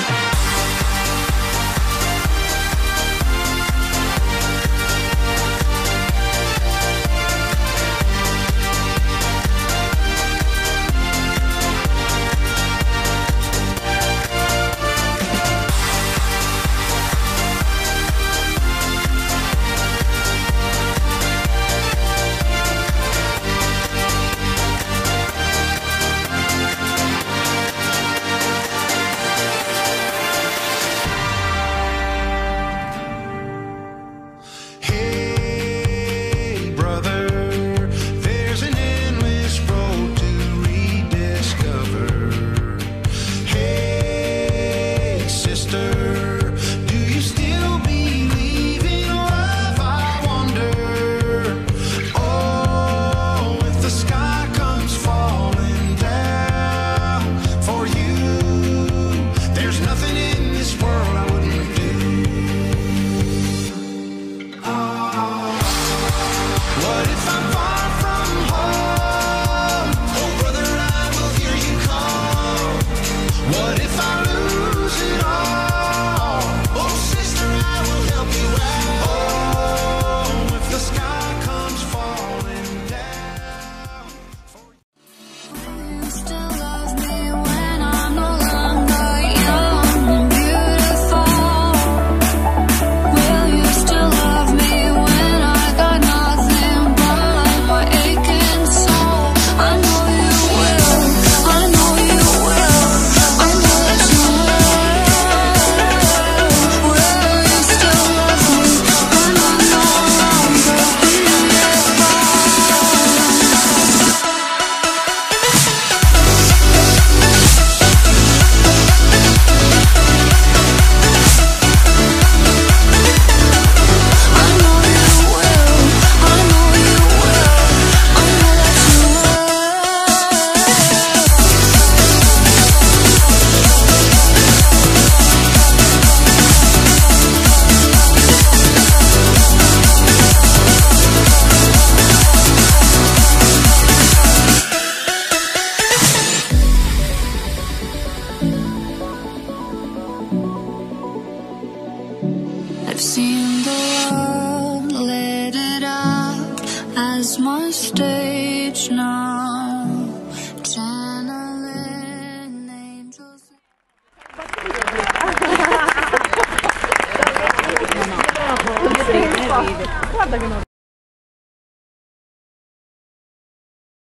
Bye. sister. Seen the world lit it up as my stage now. Channeling angels.